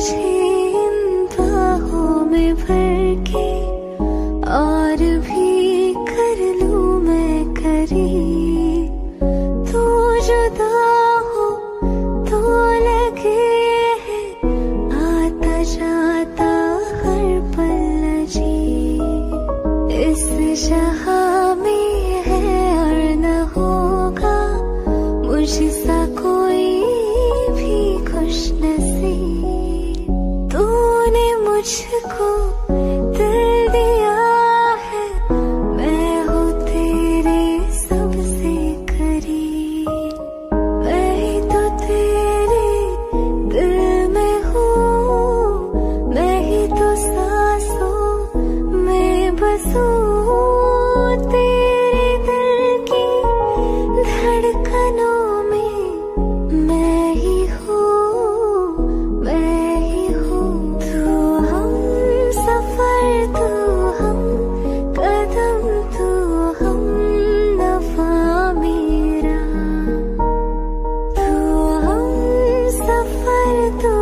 wish he पर तू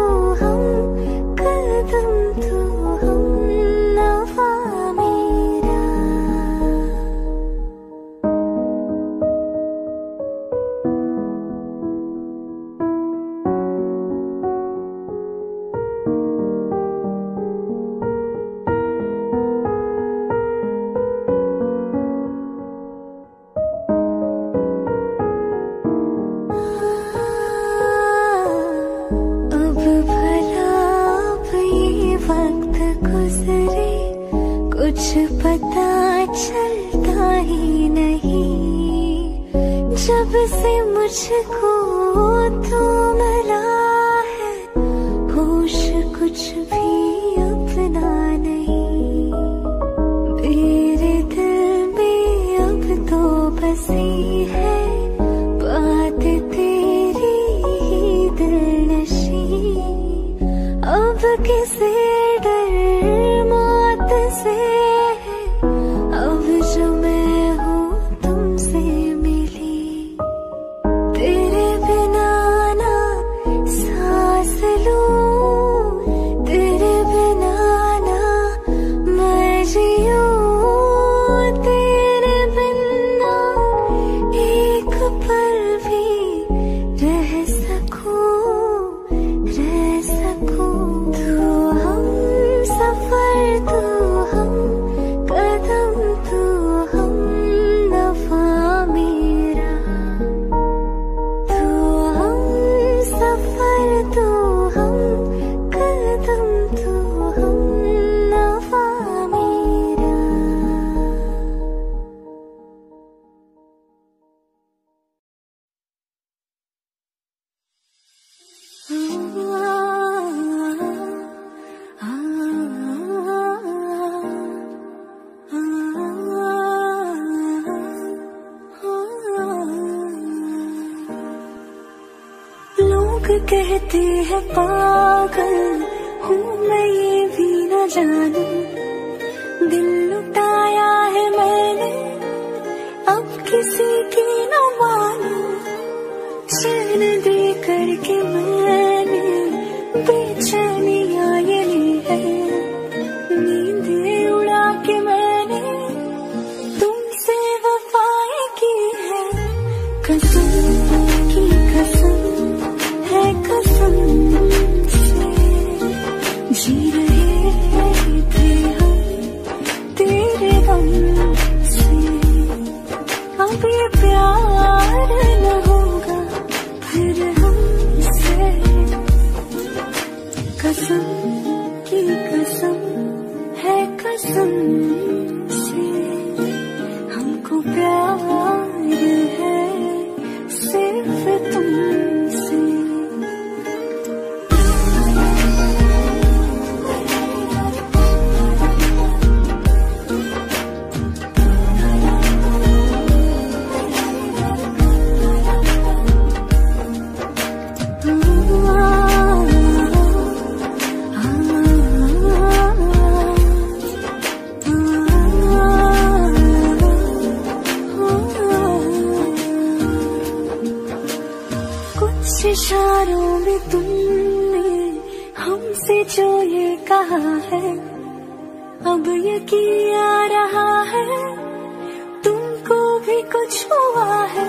हुआ है।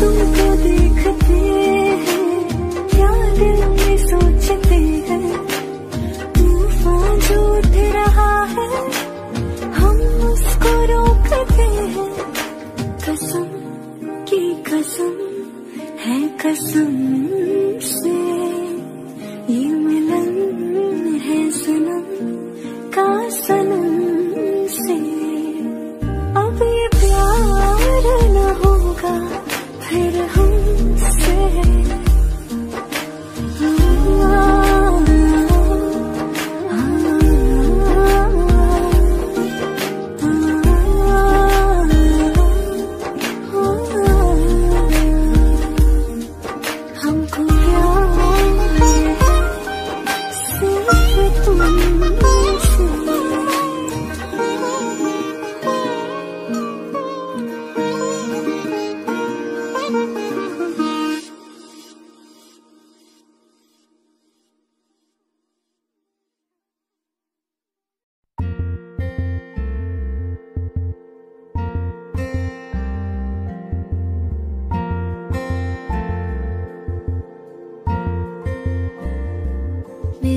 तुमको देखते हैं क्या दिल में सोचते हैं। तूफ़ान जो उठ रहा है, हम उसको रोकते हैं। कसम की कसम है, कसम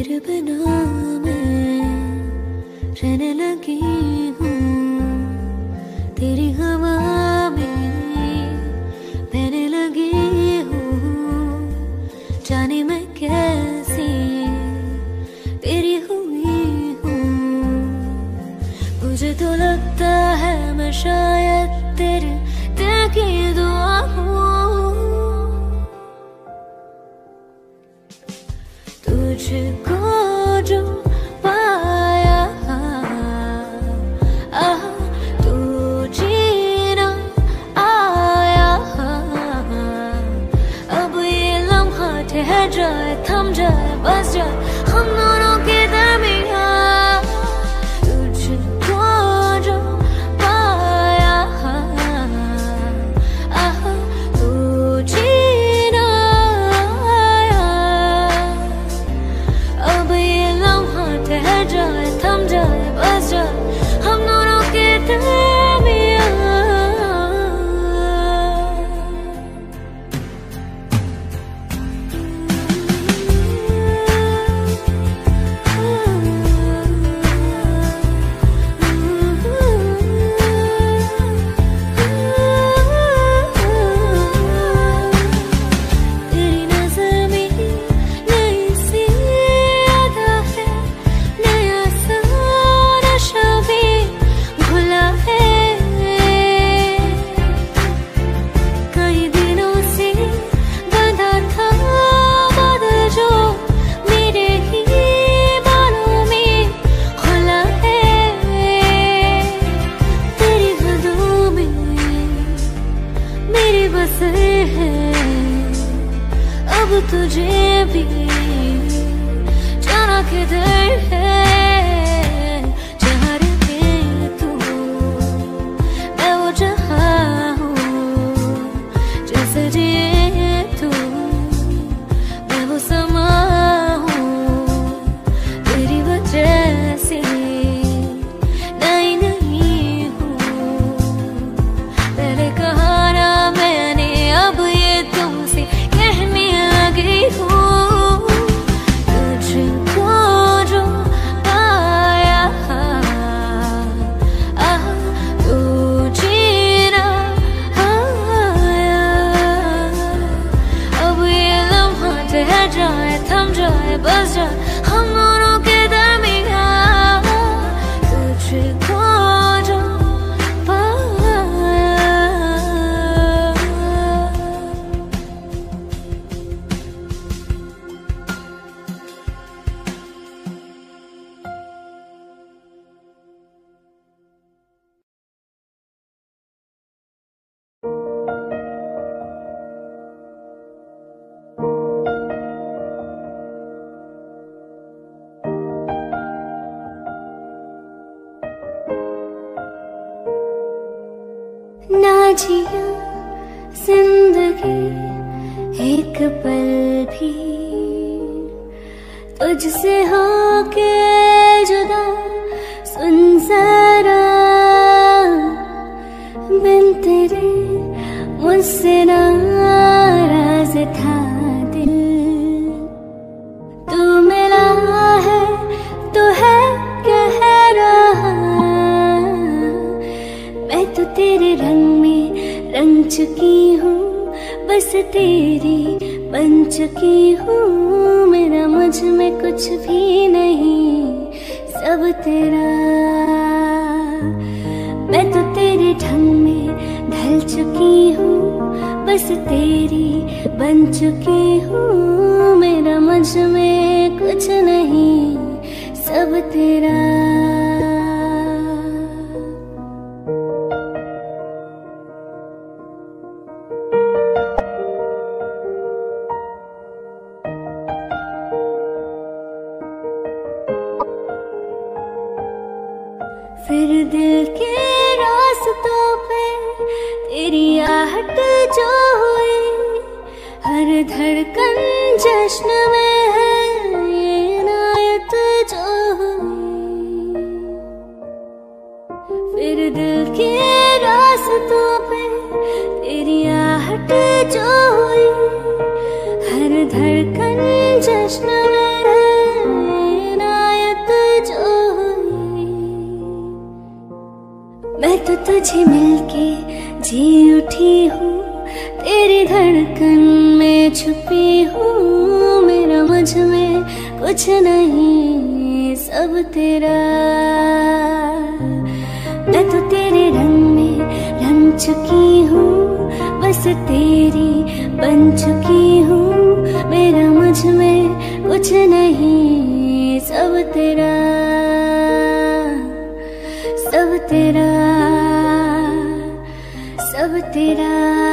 फिर बना मैं रहने लगी। तो तेरे रंग में रंग चुकी हूँ, बस तेरी बन चुकी हूँ। मेरा मुझमें कुछ भी नहीं, सब तेरा। मैं तो तेरे ढंग में ढल चुकी हूँ, बस तेरी बन चुकी हूँ। मेरा मुझमें कुछ नहीं, सब तेरा। छुपी हूँ मेरा मुझमें कुछ नहीं, सब तेरा। मैं तो तेरे रंग में रंग चुकी हूँ, बस तेरी बन चुकी हूँ। मेरा मुझमें कुछ नहीं, सब तेरा सब तेरा सब तेरा।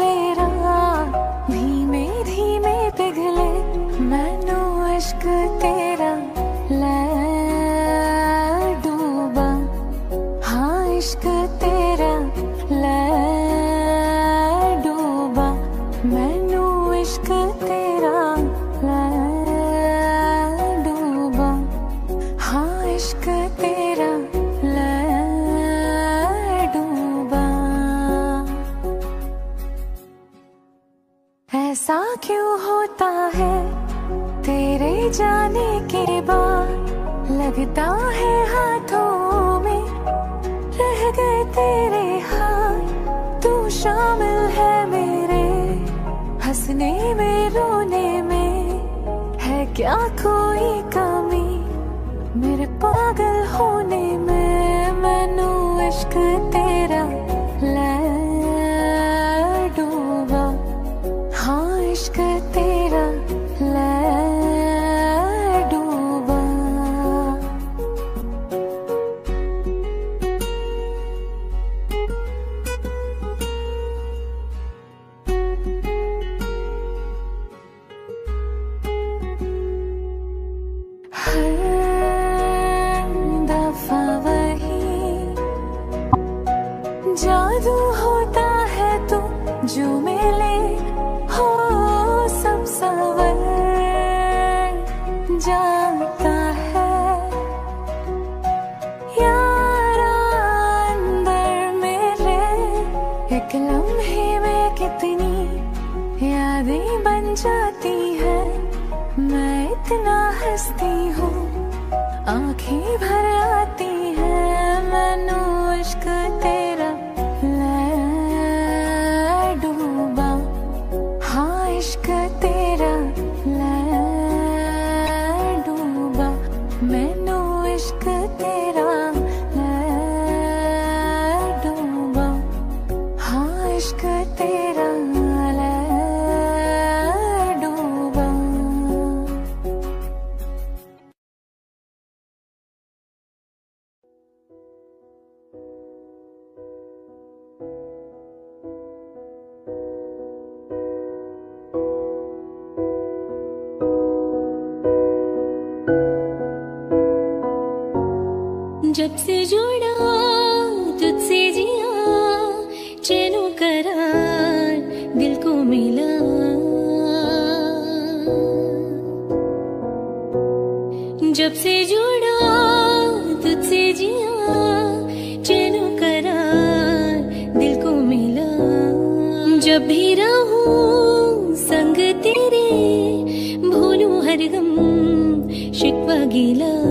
मेरा लगता है हाथों में रह गए तेरे हाथ तू शामिल है मेरे हंसने में, रोने में। है क्या कोई कमी? मेरे पागल होने में, मैनू इश्क तेरा ले जब से जुड़ा तुझसे जिया, चैनो करार दिल को मिला। जब से जुड़ा तुझसे जिया, चैनो करार दिल को मिला। जब भी रहूँ, संग तेरे, भूलू हर गम, शिकवा गीला।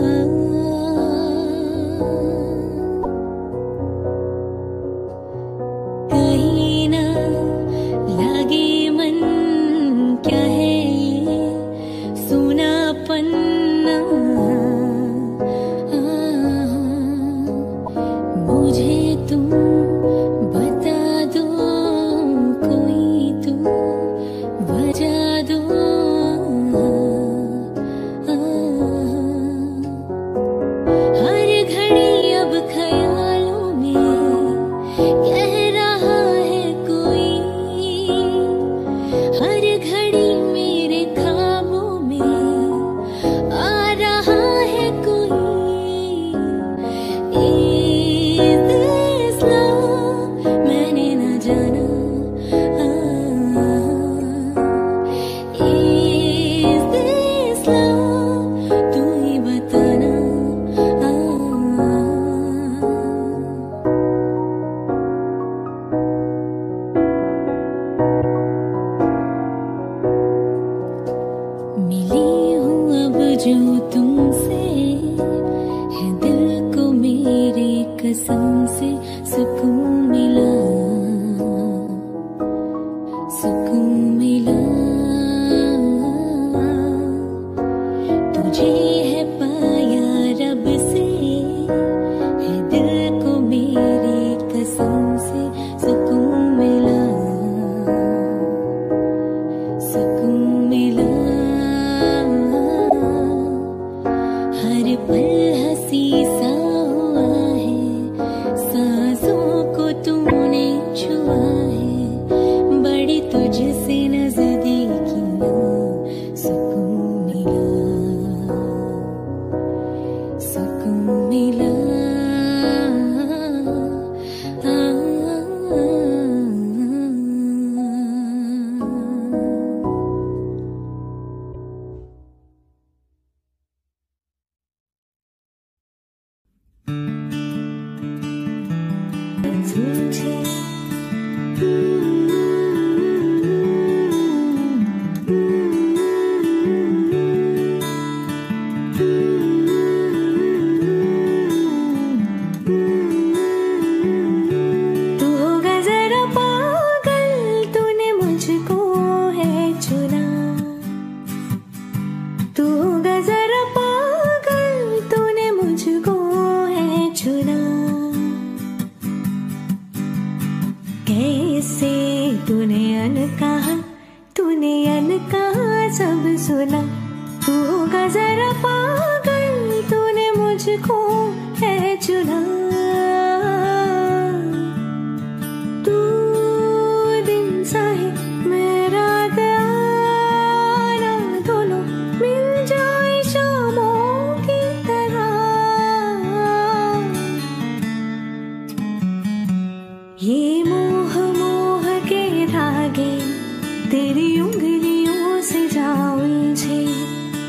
तेरी उंगलियों से जा उलझे।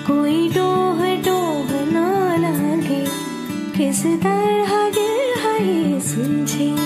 कोई डोह डोह ना लगे। किस तरह गिर है सुलझे?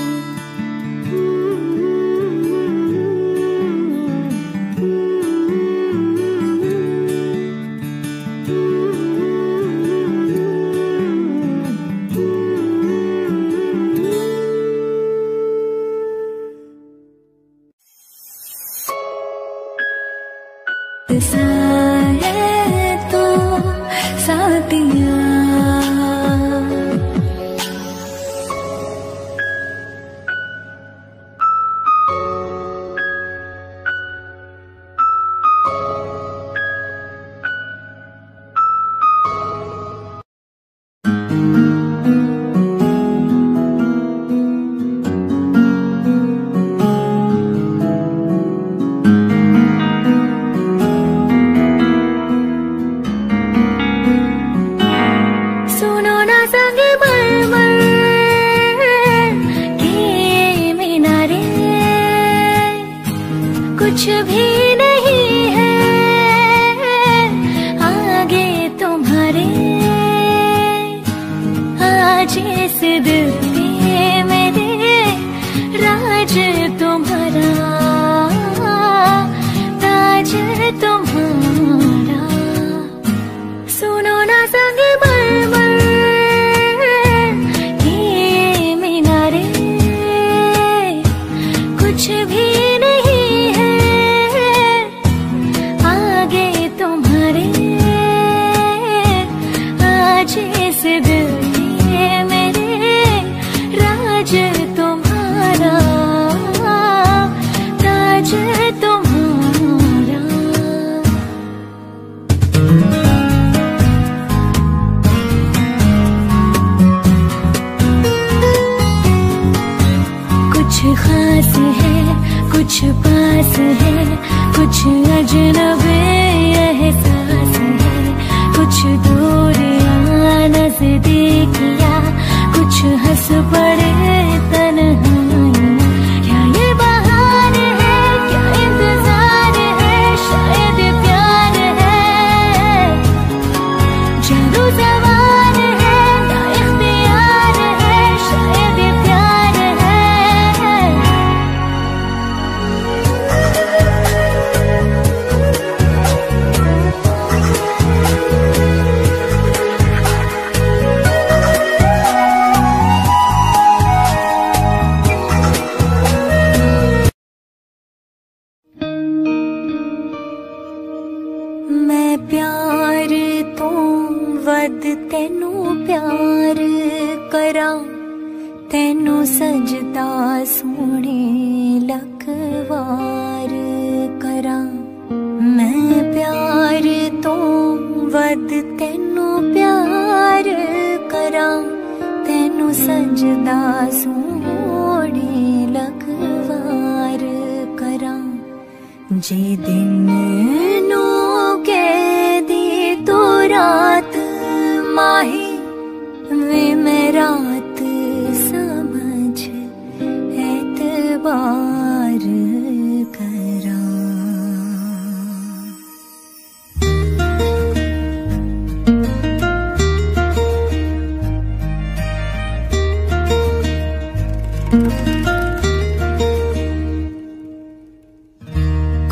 çizdi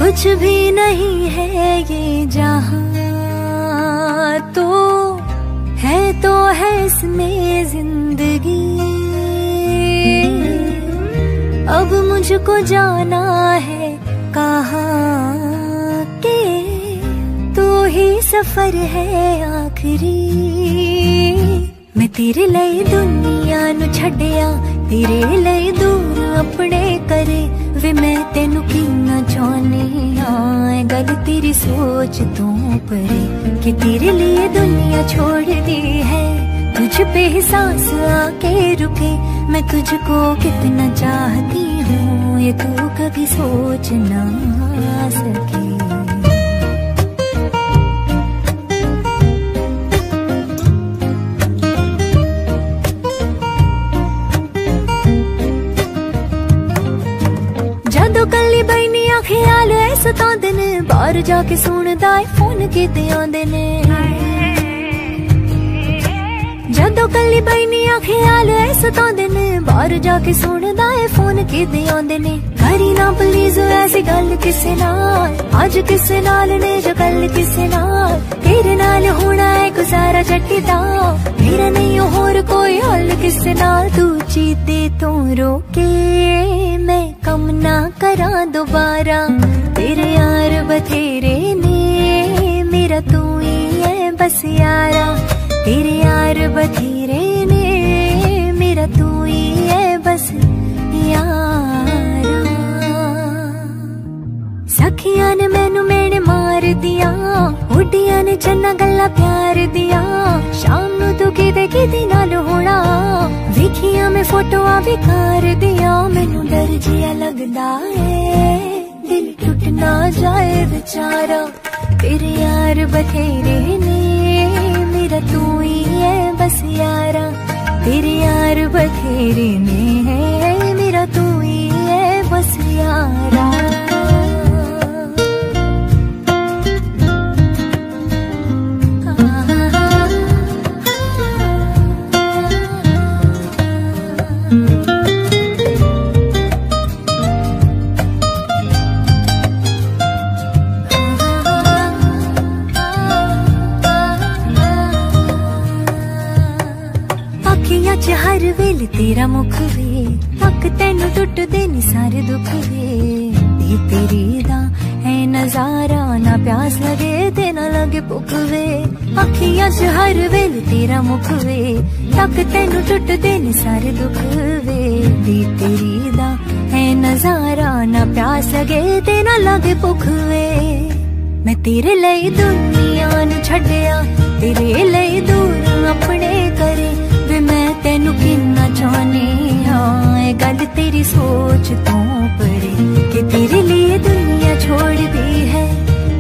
कुछ भी नहीं है ये जहाँ तो है तो है इसमें ज़िंदगी। अब मुझको जाना है कहा के, तू तो ही सफ़र है आखिरी। मैं तेरे लिए दुनिया न छड़िया ਤੇਰੇ ਲਈ ਦੂਰ ਆਪਣੇ ਕਰੇ ਵੇ ਮੈਂ ਤੈਨੂੰ ਕਿੰਨਾ ਚਾਹਨੀ ਹਾਂ ਇਹ ਗੱਲ ਤੇਰੀ ਸੋਚ ਤੋਂ ਪਰੇ ਕਿ ਤੇਰੇ ਲਈ ਦੁਨੀਆ छोड़ दी है तुझ पे ही सांस आके रुके मैं तुझको कितना चाहती हूँ ये तू कभी सोच ना सके ਨੇ ਬਾਹਰ ਜਾ ਕੇ ਸੁਣਦਾ ਏ ਫੋਨ ਕਿਤੇ ਆਉਂਦੇ ਨੇ ਜਦੋਂ ਕੱਲੀ ਬੈਨੀ ਆ ਖਿਆਲ ਐ ਸਤਾਉਂਦੇ ਨੇ ਬਾਹਰ ਜਾ ਕੇ ਸੁਣਦਾ ਏ ਫੋਨ ਕਿਤੇ ਆਉਂਦੇ ਨੇ ਕਰੀ ਨਾ ਪਲੀਜ਼ ਐਸੀ ਗੱਲ ਕਿਸੇ ਨਾਲ ਅੱਜ ਕਿਸੇ ਨਾਲ ਨੇ ਜੋ ਕੱਲ ਕਿਸੇ ਨਾਲ ਤੇਰੇ ਨਾਲ ਹੋਣਾ ਏ ਗੁਜ਼ਾਰਾ ਜੱਟੀ ਦਾ ਮੇਰਾ ਨਹੀਂ ਹੋਰ ਕੋਈ ਹੱਲ ਕਿਸੇ ਨਾਲ ਤੂੰ ਚੀਤੇ ਤੋਂ ਰੋਕੇ ਮੈਂ ਕਮ ਨਾ ਕਰਾਂ ਦੁਬਾਰਾ ਤੇਰੇ ਯਾਰ ਬਥੇਰੇ ਨੇ ਮੇਰਾ ਤੂੰ ਹੀ ਹੈ ਬਸ ਯਾਰਾ ਤੇਰੇ ਯਾਰ ਬਥੇਰੇ ਨੇ ਮੇਰਾ ਤੂੰ ਹੀ ਹੈ ਬਸ ਯਾਰਾ ਸਖੀਆਂ ਨੇ ਮੈਨੂੰ ਮੇਣੇ ਮਾਰਦੀਆਂ ਉੱਡੀਆਂ ਨੇ ਚੰਨਾ ਗੱਲਾਂ ਪਿਆਰ ਦੀਆਂ ਸ਼ਾਮ ਨੂੰ ਤੂੰ ਕਿਤੇ ਕਿਤੇ ਨਾਲ ਹੋਣਾ ਵੇਖੀਆਂ ਮੈਂ ਫੋਟੋਆਂ ਵਿਕਾਰ ਦੀਆਂ ਮੈਨੂੰ ਡਰ ਜਿਹਾ ਲੱਗਦਾ ਏ ना जाए बेचारा तेरे यार बथेरे ने, मेरा तू ही है बस यारा। तेरे यार बथेरे ने है मेरा तू ही है बस यारा। ਬਸ ਯਾਰਾ ਵੇਲ ਤੇਰਾ ਮੁਖ ਵੇ ਅੱਖ ਤੈਨੂੰ ਟੁੱਟਦੇ ਨੀ ਸਾਰੇ ਦੁੱਖ ਵੇ। ਦੀ ਤੇਰੀ ਦਾ ਹੈ ਨਜ਼ਾਰਾ, ਨਾ ਪਿਆਸ ਲਗੇ ਤੇ ਨਾ ਲਗੇ ਭੁੱਖ ਵੇ। ਅੱਖੀਆਂ 'ਚ ਹਰ ਵੇਲ ਤੇਰਾ ਮੁਖ ਵੇ ਅੱਖ ਤੈਨੂੰ ਟੁੱਟਦੇ ਨੀ ਸਾਰੇ ਦੁੱਖ ਵੇ। ਦੀ ਤੇਰੀ ਦਾ ਹੈ ਨਜ਼ਾਰਾ, ਨਾ ਪਿਆਸ ਲਗੇ ਤੇ ਨਾ ਲਗੇ ਭੁੱਖ ਵੇ। ਮੈਂ ਤੇਰੇ ਲਈ ਦੁਨੀਆ ਨੂੰ ਛੱਡਿਆ, ਤੇਰੇ ਲਈ ਦੂਰ ਆਪਣੇ गल तेरी सोच तो पड़े कि तेरे लिए दुनिया छोड़ दी है।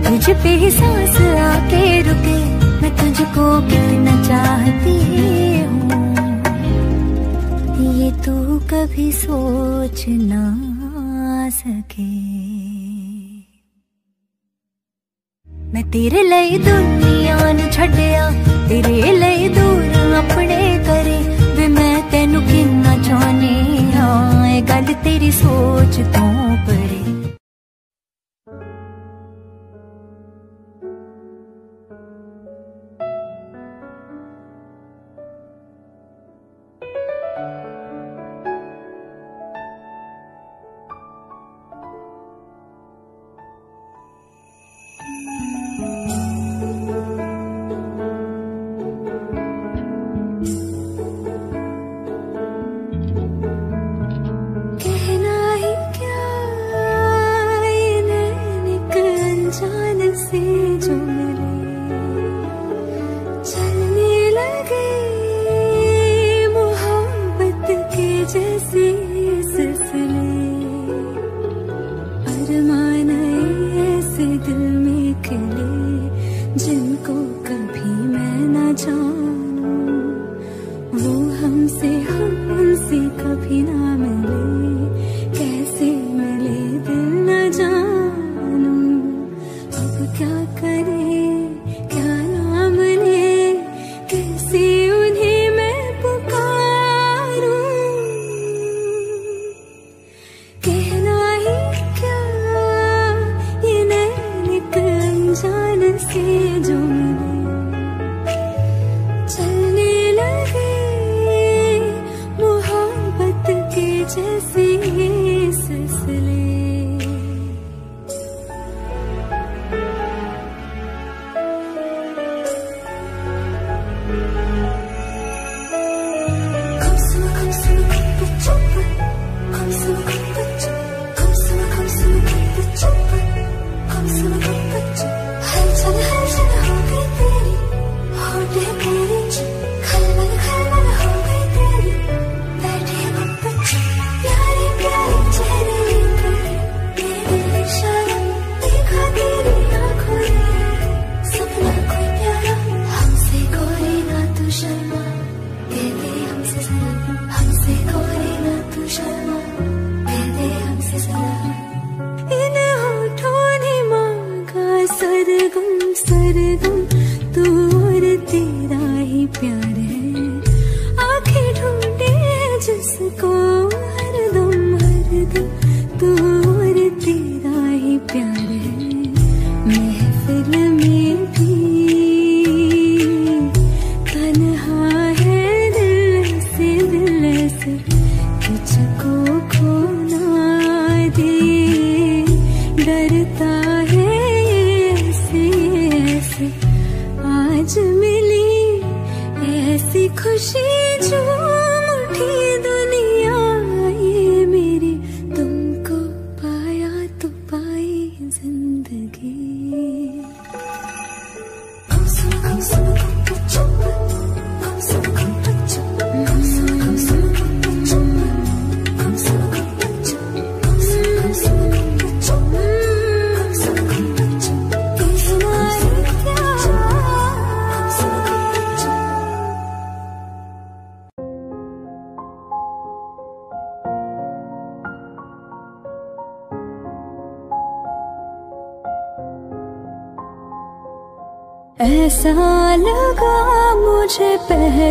तुझ पे ही सांस आके रुके, मैं तुझको कितना चाहती हूँ। ये तू कभी सोच ना सके। मैं तेरे लिए दुनिया न छड़िया, तेरे लिए दूर अपने तेरी सोच तू पर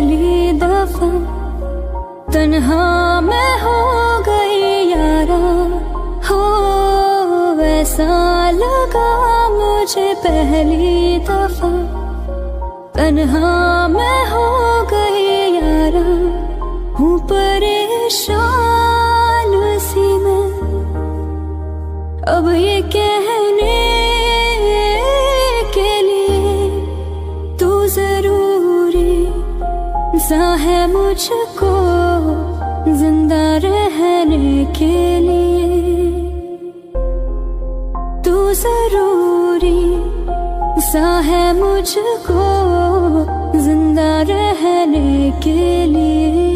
पहली दफ़ा तन्हा मैं हो गई यारा। हो वैसा लगा मुझे पहली दफ़ा तन्हा सा है मुझको, ज़िंदा रहने के लिए। तू ज़रूरी सा है मुझको, ज़िंदा रहने के लिए।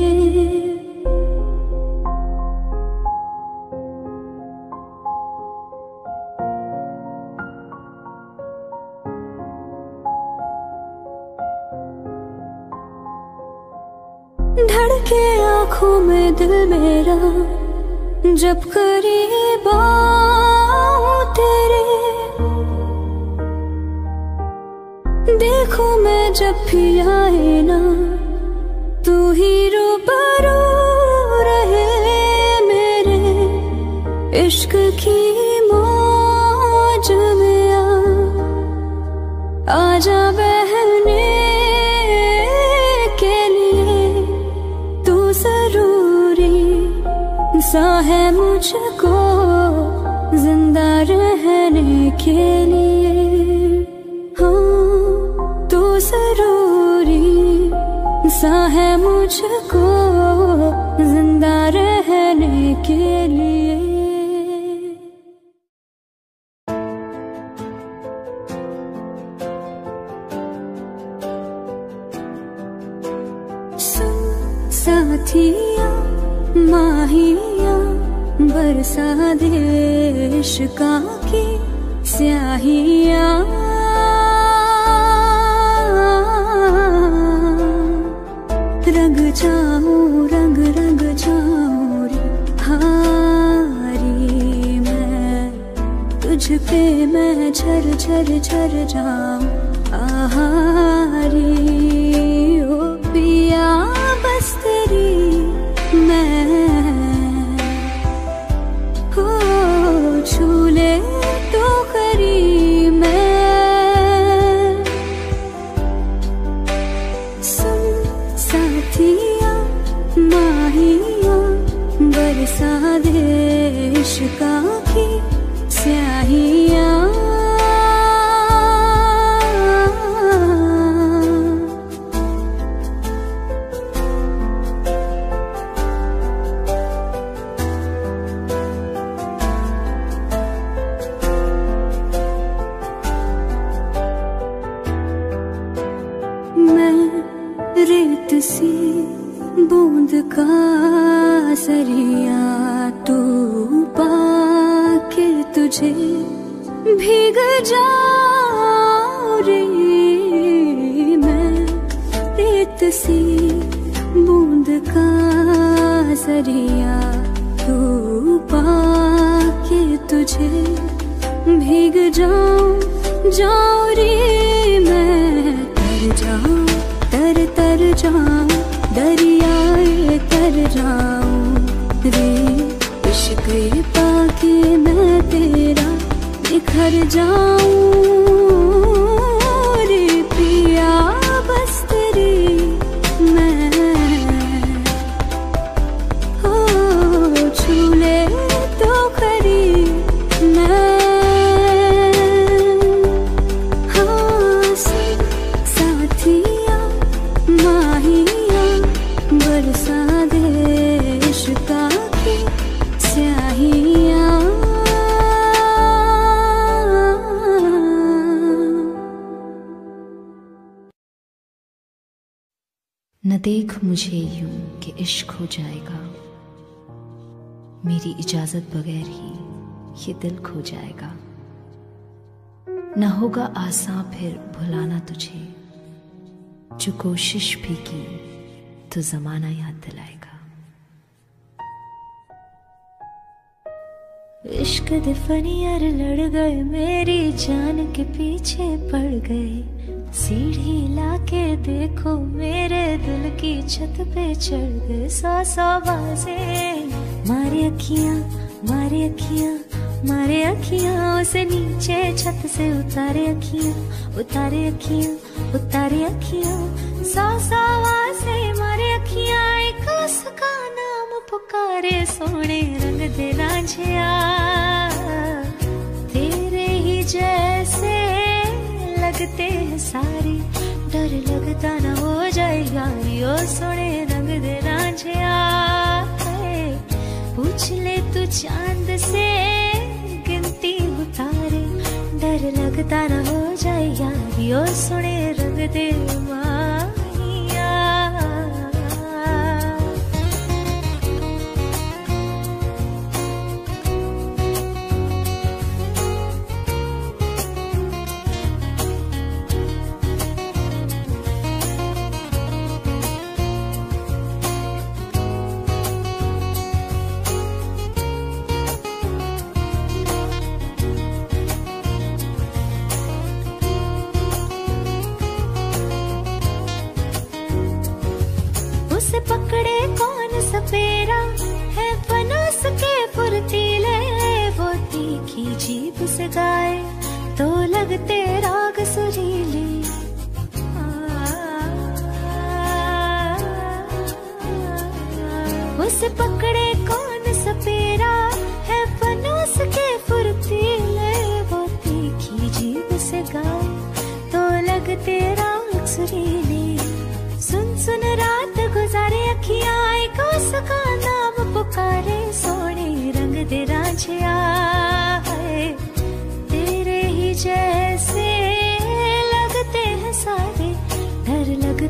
जब करीब तेरे, देखो मैं जब भी आए ना, तू ही रूबरू रहे मेरे। इश्क की मौज में आ आजा बहने के लिए। हाँ तू ज़रूरी सा है मुझको ज़िंदा रहने के लिए। साथिया, माहिया, बरसा देश का 张 देख मुझे यूँ कि इश्क हो जाएगा। मेरी इजाज़त बगैर ही ये दिल खो जाएगा। न होगा आसान फिर भुलाना तुझे। जो कोशिश भी की तो जमाना याद दिलाएगा। इश्क दे फनियर लड़ गए, मेरी जान के पीछे पड़ गए। सीढ़ी लाके देखो मेरे दिल की छत पे चढ़ गए सौ सौ बाजे। मारे अखियाँ मारे अखियाँ मारे अखियाँ, उसे नीचे छत से उतारे अखियाँ उतारे अखियाँ उतारे अखियाँ। सौ सौ आवाज़ें मारे अखियाँ, एक उसका नाम पुकारे सोने रंग दे रांझिया तेरे ही जैसे लगते हैं सारी। डर लगता ना हो जाए यारी। ओ सोने रंग दे रांझिया पूछ ले तू चाँद से गिनती उतारे। डर लगता ना हो जाए यारी। ओ सोने रंग दे माहिया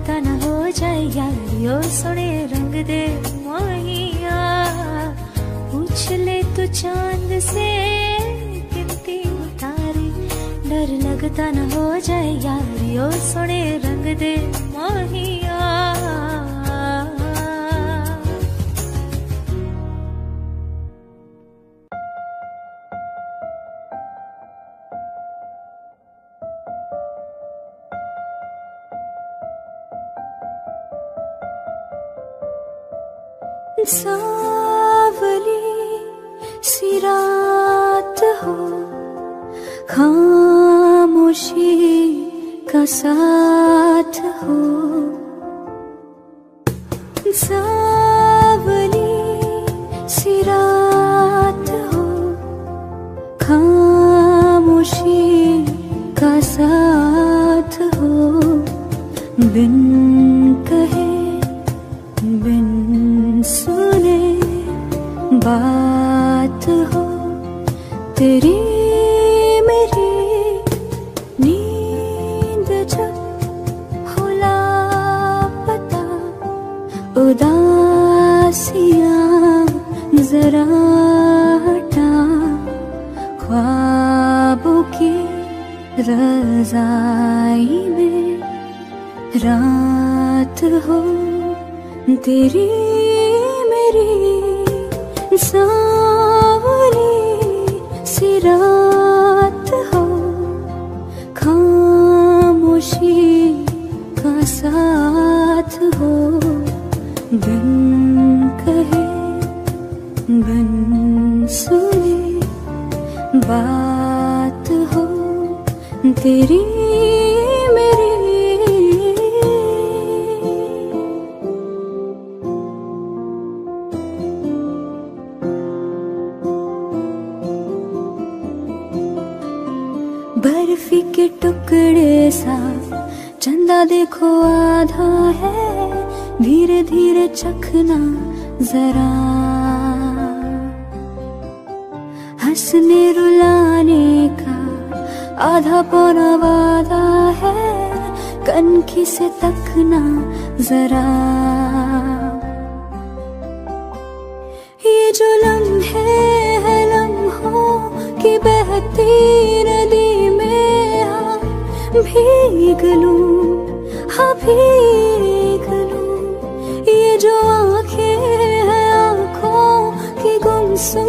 लगता ना हो जाए यारियो सोने रंग दे मोहिया। पूछ ले तू चाँद से गिनती उतारे। डर लगता न हो जाए यारियो सोने रंग दे मोहिया। जरा हटा ख्वाबों की रजाई में रात हो तेरी मेरी सावली सी रात हो खामोशी तेरी मेरी। बर्फ़ी के टुकड़े सा चंदा देखो आधा है। धीरे धीरे चखना जरा। हंसने आधा पौना वादा है, कनखी से तकना जरा। ये जो लम्हे है लम्हों की बहती नदी में हाँ भीग लूँ हाँ भीग लूँ। ये जो आँखें हैं आँखों की गुमसुम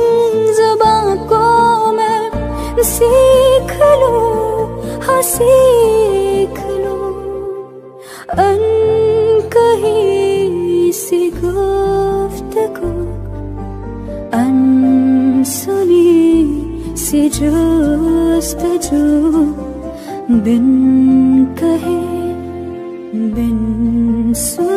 जुबां को मैं सीख लूँ। सीख लूँ। अन कहीं सी गुफ्तगू। अनसुनी सी जुस्तजू। बिन कहे बिन सुने